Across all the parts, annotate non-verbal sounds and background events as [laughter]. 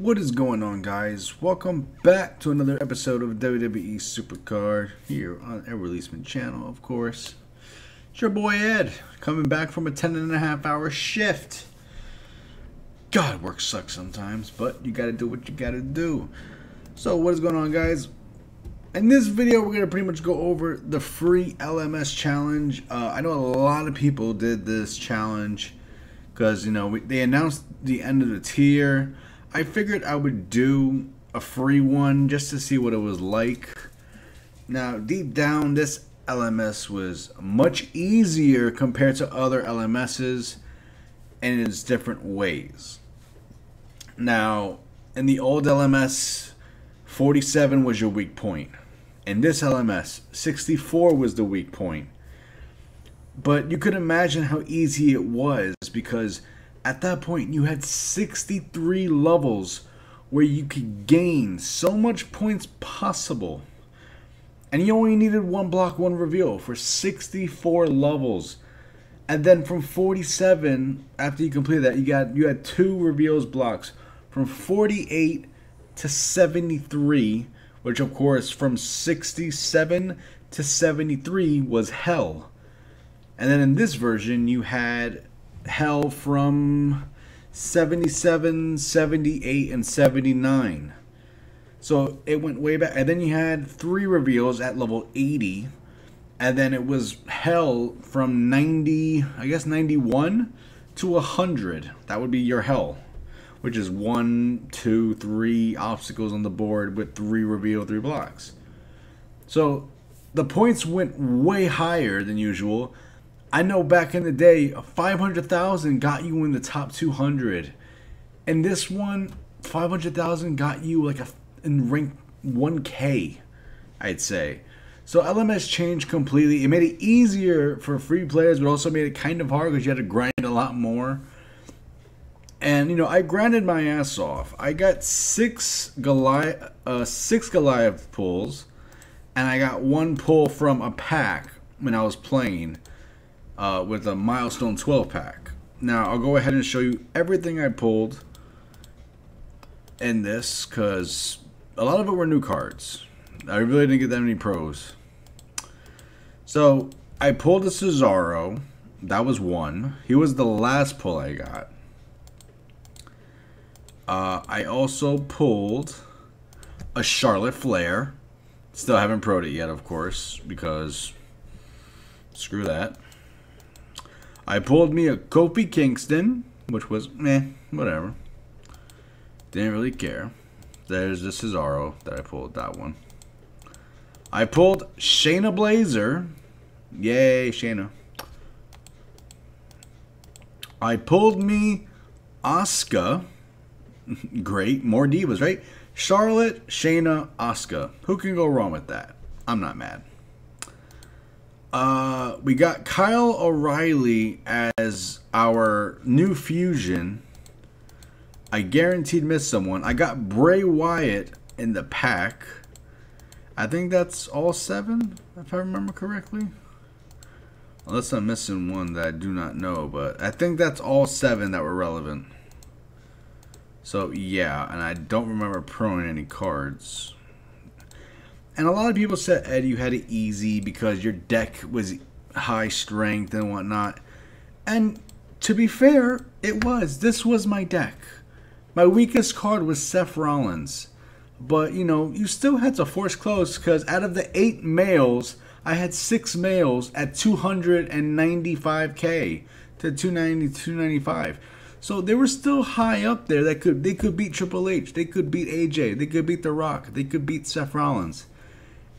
What is going on, guys? Welcome back to another episode of WWE Supercard here on Edward Leistman Channel, of course. It's your boy Ed, coming back from a 10 and a half hour shift. God, work sucks sometimes, but you gotta do what you gotta do. So, what is going on, guys? In this video, we're gonna pretty much go over the free LMS challenge. Uh, I know a lot of people did this challenge because, you know, we, they announced the end of the tier. I figured I would do a free one just to see what it was like. Now, deep down, this LMS was much easier compared to other LMSs and in its different ways. Now, in the old LMS, 47 was your weak point. In this LMS, 64 was the weak point. But you could imagine how easy it was because at that point you had 63 levels where you could gain so much points possible. And you only needed one block, one reveal for 64 levels. And then from 47, after you completed that, you got you had two reveals blocks from 48 to 73, which of course from 67 to 73 was hell. And then in this version, you had hell from 77, 78, and 79. So it went way back. And then you had three reveals at level 80. And then it was hell from 90, I guess 91 to 100. That would be your hell, which is one, two, three obstacles on the board with three reveal, three blocks. So the points went way higher than usual I know back in the day, 500,000 got you in the top 200. And this one, 500,000 got you like a in rank 1k, I'd say. So LMS changed completely. It made it easier for free players, but also made it kind of hard because you had to grind a lot more. And you know, I grinded my ass off. I got six Goliath, uh, six Goliath pulls, and I got one pull from a pack when I was playing uh, with a milestone 12 pack. Now I'll go ahead and show you everything I pulled in this because a lot of it were new cards. I really didn't get that many pros. So I pulled a Cesaro. That was one. He was the last pull I got. Uh, I also pulled a Charlotte Flair. Still haven't proed it yet, of course, because screw that. I pulled me a Kofi Kingston, which was meh, whatever. Didn't really care. There's the Cesaro that I pulled that one. I pulled Shayna Baszler. Yay, Shayna. I pulled me Asuka. [laughs] Great, more divas, right? Charlotte, Shayna, Asuka. Who can go wrong with that? I'm not mad. Uh, we got Kyle O'Reilly as our new fusion. I guaranteed miss someone. I got Bray Wyatt in the pack. I think that's all seven, if I remember correctly. Unless I'm missing one that I do not know, but I think that's all seven that were relevant. So yeah, and I don't remember proing any cards. And a lot of people said, Ed, you had it easy because your deck was high strength and whatnot. And to be fair, it was. This was my deck. My weakest card was Seth Rollins. But, you know, you still had to force close because out of the eight males, I had six males at 295k to 290, 295. So they were still high up there that could they could beat Triple H, they could beat AJ, they could beat The Rock, they could beat Seth Rollins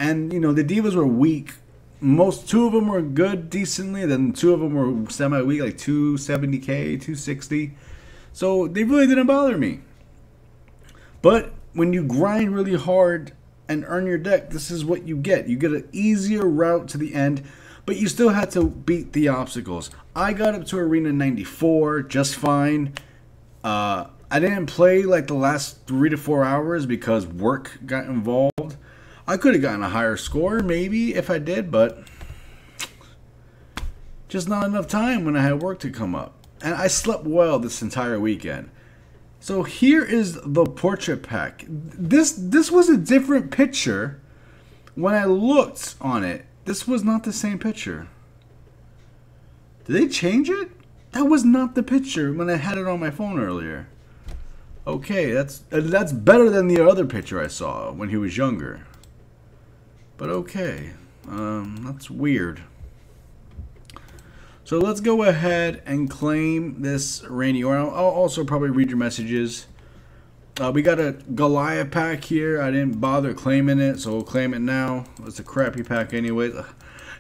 and you know the divas were weak. Most two of them were good decently, then two of them were semi weak, like 270k, 260. So they really didn't bother me. But when you grind really hard and earn your deck, this is what you get. You get an easier route to the end, but you still had to beat the obstacles. I got up to Arena 94 just fine. Uh, I didn't play like the last three to four hours because work got involved. I could have gotten a higher score, maybe, if I did, but just not enough time when I had work to come up. And I slept well this entire weekend. So here is the portrait pack. This this was a different picture when I looked on it. This was not the same picture. Did they change it? That was not the picture when I had it on my phone earlier. Okay, that's that's better than the other picture I saw when he was younger. But okay, um, that's weird. So let's go ahead and claim this Randy Orton. I'll also probably read your messages. Uh, we got a Goliath pack here. I didn't bother claiming it, so we'll claim it now. It's a crappy pack anyways.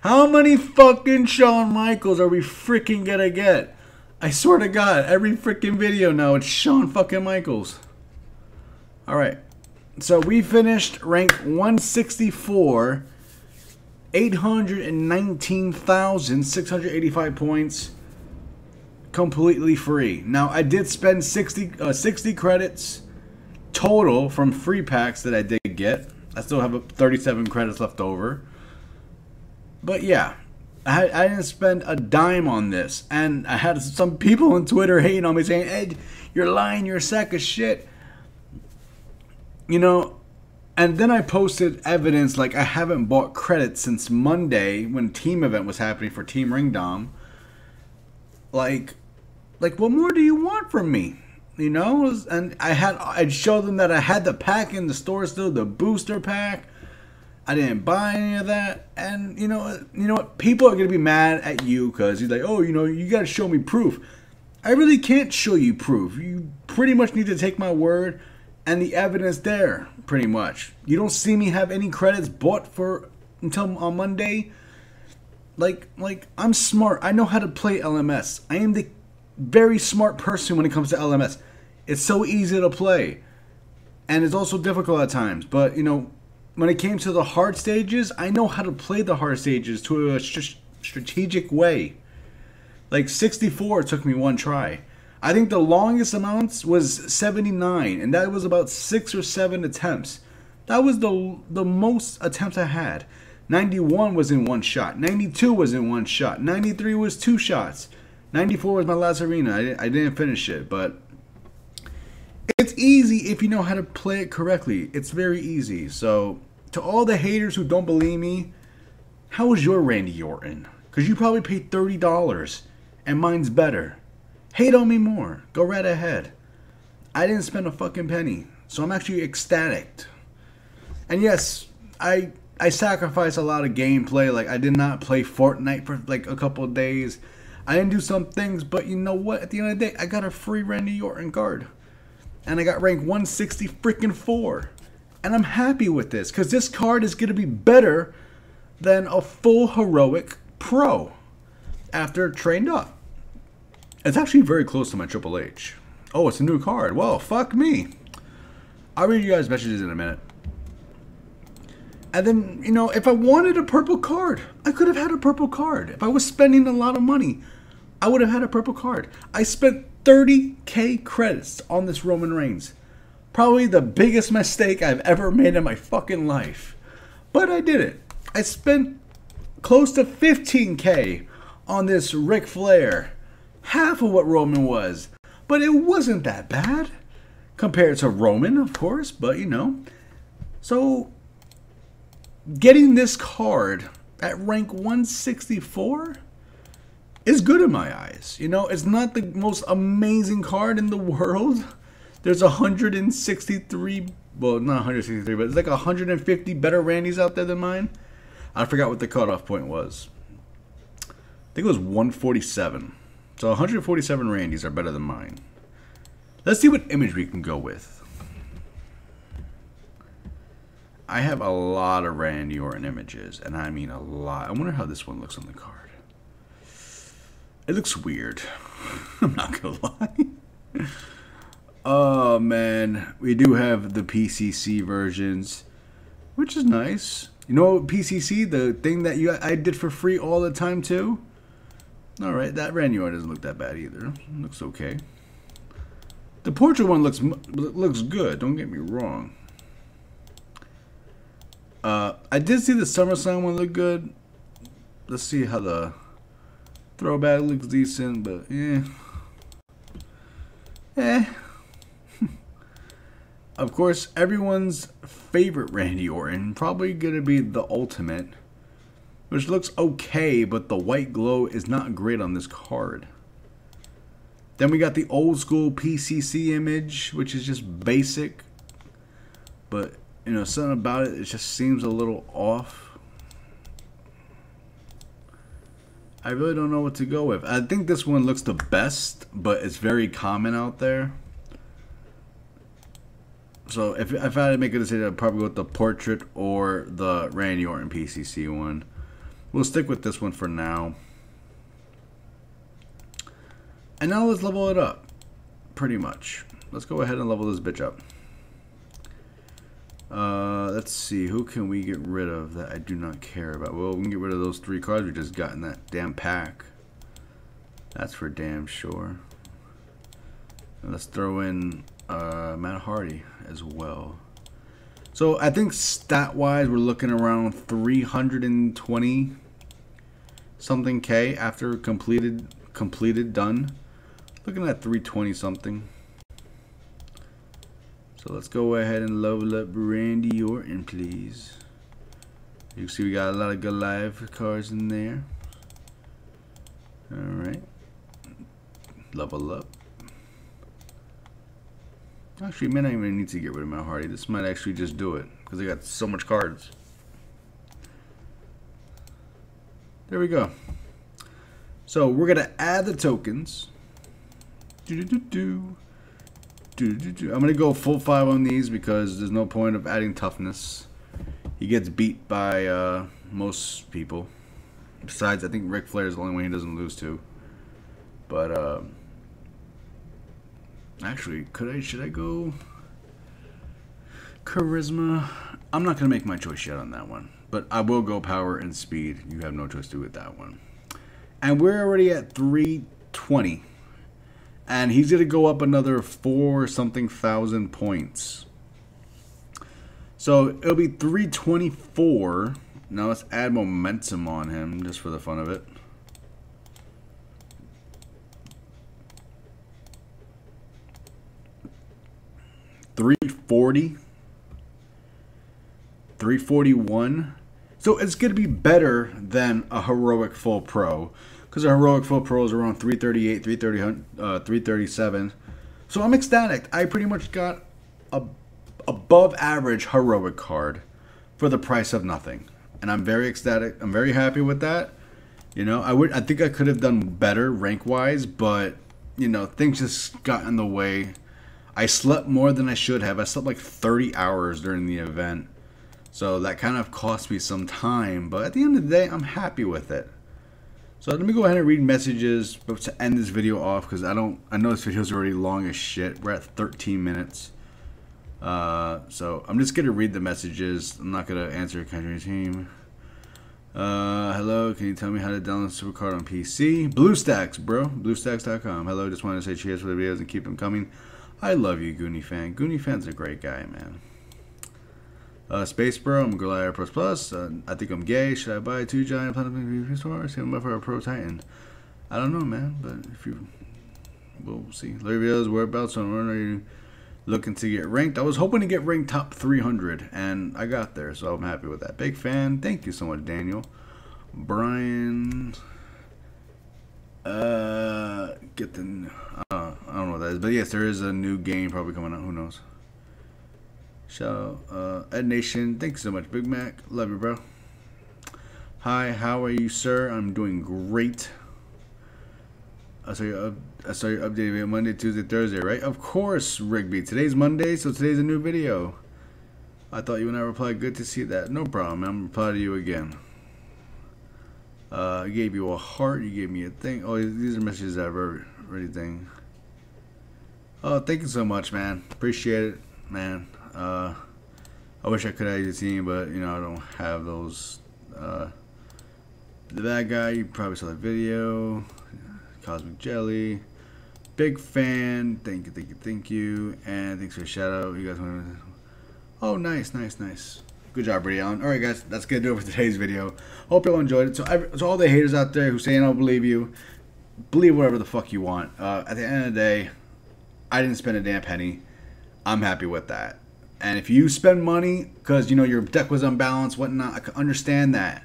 How many fucking Shawn Michaels are we freaking gonna get? I swear to God, every freaking video now it's Shawn fucking Michaels. Alright. So we finished rank 164. 819,685 points. Completely free. Now I did spend 60, uh, 60 credits total from free packs that I did get. I still have 37 credits left over. But yeah, I, I didn't spend a dime on this. And I had some people on Twitter hating on me saying, Ed, you're lying, you're a sack of shit. You know, and then I posted evidence like I haven't bought credits since Monday when team event was happening for Team Ringdom. Like, like what more do you want from me? You know, and I had I'd show them that I had the pack in the store still, the booster pack. I didn't buy any of that, and you know, you know what? People are gonna be mad at you because he's like, oh, you know, you gotta show me proof. I really can't show you proof. You pretty much need to take my word and the evidence there, pretty much. You don't see me have any credits bought for until on Monday. Like, like I'm smart. I know how to play LMS. I am the very smart person when it comes to LMS. It's so easy to play, and it's also difficult at times. But you know, when it came to the hard stages, I know how to play the hard stages to a st- strategic way. Like 64 took me one try. I think the longest amounts was 79, and that was about six or seven attempts. That was the the most attempts I had. 91 was in one shot. 92 was in one shot. 93 was two shots. 94 was my last arena. I, I didn't finish it, but it's easy if you know how to play it correctly. It's very easy. So, to all the haters who don't believe me, how was your Randy Orton? Because you probably paid $30 and mine's better. Hate on me more. Go right ahead. I didn't spend a fucking penny. So I'm actually ecstatic. And yes, I I sacrificed a lot of gameplay. Like I did not play Fortnite for like a couple days. I didn't do some things, but you know what? At the end of the day, I got a free Randy Orton card. And I got rank 160 freaking 4. And I'm happy with this because this card is going to be better than a full heroic pro after trained up. It's actually very close to my Triple H. Oh, it's a new card. Well, fuck me. I'll read you guys' messages in a minute. And then, you know, if I wanted a purple card, I could have had a purple card. If I was spending a lot of money, I would have had a purple card. I spent 30k credits on this Roman Reigns. Probably the biggest mistake I've ever made in my fucking life. But I did it. I spent close to 15k on this Ric Flair half of what Roman was. But it wasn't that bad compared to Roman, of course, but you know. So, getting this card at rank 164 is good in my eyes. You know, it's not the most amazing card in the world. There's 163, well, not 163, but it's like 150 better Randys out there than mine. I forgot what the cutoff point was. I think it was 147. So 147 Randys are better than mine. Let's see what image we can go with. I have a lot of Randy Orton images, and I mean a lot. I wonder how this one looks on the card. It looks weird. [laughs] I'm not gonna lie. oh man, we do have the PCC versions, which is nice. You know PCC, the thing that you I did for free all the time too. All right, that Ranuar doesn't look that bad either. Looks okay. The portrait one looks looks good. Don't get me wrong. Uh, I did see the Summer SummerSlam one look good. Let's see how the throwback looks decent, but yeah, eh. [laughs] of course, everyone's favorite Randy Orton, probably going to be the Ultimate, which looks okay, but the white glow is not great on this card. Then we got the old school PCC image, which is just basic, but you know, something about it, it just seems a little off. I really don't know what to go with. I think this one looks the best, but it's very common out there. So if, if I had to make a decision, I'd probably go with the portrait or the Randy Orton PCC one. We'll stick with this one for now. And now let's level it up. Pretty much. Let's go ahead and level this bitch up. Uh, let's see, who can we get rid of that I do not care about? Well, we can get rid of those three cards we just got in that damn pack. That's for damn sure. And let's throw in uh, Matt Hardy as well. So I think stat-wise, we're looking around 320 something K after completed, completed, done. Looking at 320 something. So let's go ahead and level up Randy Orton, please. You can see we got a lot of good live cards in there. Alright. Level up. Actually, may not even need to get rid of my Hardy. This might actually just do it. Because I got so much cards. There we go. So we're going to add the tokens. Do do do. I'm going to go full 5 on these because there's no point of adding toughness. He gets beat by uh, most people. Besides, I think Ric Flair is the only one he doesn't lose to. But, uh, actually, could I, should I go charisma? I'm not going to make my choice yet on that one. But I will go power and speed. You have no choice to do with that one. And we're already at 320 and he's going to go up another four something thousand points. So it'll be 324. Now let's add momentum on him just for the fun of it. Three forty, three forty one. So it's going to be better than a heroic full pro because a heroic full pro is around 338, 330, uh, 337. So I'm ecstatic. I pretty much got a above average heroic card for the price of nothing, and I'm very ecstatic. I'm very happy with that. You know, I would I think I could have done better rank wise, but you know things just got in the way. I slept more than I should have. I slept like 30 hours during the event. So that kind of cost me some time, but at the end of the day, I'm happy with it. So let me go ahead and read messages to end this video off because I don't I know this video is already long as shit. We're at 13 minutes. Uh, so I'm just gonna read the messages. I'm not gonna answer country team. Uh, hello, can you tell me how to download Supercard on PC? BlueStacks, bro. BlueStacks.com. Hello, just wanted to say cheers for the videos and keep them coming. I love you, Goonie fan. Goonie fan's a great guy, man. Uh, Space Bro, I'm Goliath Plus Plus. Uh, I think I'm gay. Should I buy two giant planet stores? Save them for a Pro Titan. I don't know, man, but if you, we'll see. Larry Ville's whereabouts on when are you looking to get ranked? I was hoping to get ranked top 300, and I got there, so I'm happy with that. Big fan. Thank you so much, Daniel. Brian. Uh, get the. Uh, I don't know what that is, but yes, there is a new game probably coming out. Who knows? So, uh, Ed Nation, thanks so much, Big Mac. Love you, bro. Hi, how are you, sir? I'm doing great. I saw your, I saw your update video Monday, Tuesday, Thursday, right? Of course, Rigby. Today's Monday, so today's a new video. I thought you and I replied, good to see that. No problem, I'm replying to you again. Uh, I gave you a heart, you gave me a thing. Oh, these are messages I've already thing. Oh, thank you so much, man. Appreciate it, man. Uh, I wish I could add your team, but you know I don't have those. Uh, the bad guy, you probably saw the video. Cosmic Jelly, big fan. Thank you, thank you, thank you, and thanks for the shout out. You guys want to? Oh, nice, nice, nice. Good job, Brady Allen. All right, guys, that's gonna do it for today's video. Hope you all enjoyed it. So, so all the haters out there who say I don't believe you, believe whatever the fuck you want. Uh, at the end of the day, I didn't spend a damn penny. I'm happy with that And if you spend money because you know your deck was unbalanced, whatnot, I can understand that.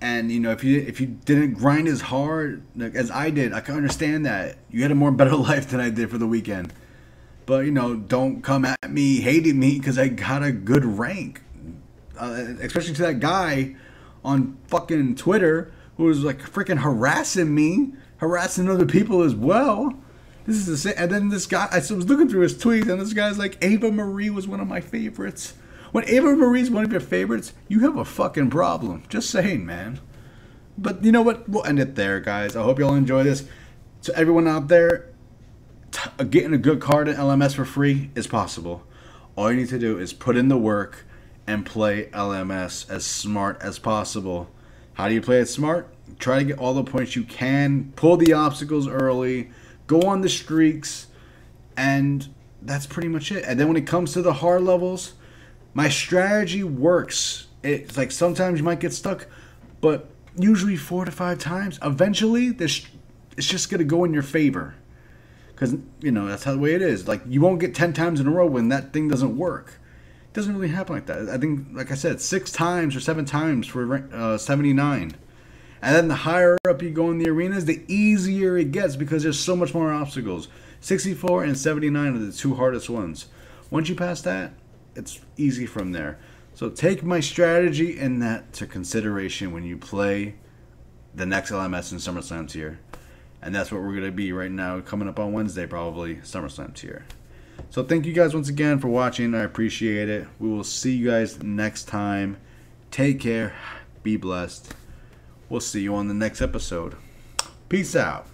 And you know if you if you didn't grind as hard like, as I did, I can understand that. You had a more [laughs] better life than I did for the weekend. But you know, don't come at me hating me because I got a good rank, uh, especially to that guy on fucking Twitter who was like freaking harassing me, harassing other people as well. This is the same. And then this guy, I was looking through his tweets, and this guy's like, Eva Marie was one of my favorites. When Eva Marie's one of your favorites, you have a fucking problem. Just saying, man. But you know what? We'll end it there, guys. I hope y'all enjoy this. To everyone out there, getting a good card in LMS for free is possible. All you need to do is put in the work and play LMS as smart as possible. How do you play it smart? Try to get all the points you can, pull the obstacles early, go on the streaks, and that's pretty much it. And then when it comes to the hard levels, my strategy works. It's like sometimes you might get stuck, but usually four to five times. Eventually, this it's just gonna go in your favor, because you know that's how the way it is. Like you won't get ten times in a row when that thing doesn't work. It doesn't really happen like that. I think, like I said, six times or seven times for uh, seventy nine. And then the higher up you go in the arenas, the easier it gets because there's so much more obstacles. 64 and 79 are the two hardest ones. Once you pass that, it's easy from there. So take my strategy and that to consideration when you play the next LMS in SummerSlam tier. And that's what we're going to be right now, coming up on Wednesday, probably SummerSlam tier. So thank you guys once again for watching. I appreciate it. We will see you guys next time. Take care. Be blessed. We'll see you on the next episode. Peace out.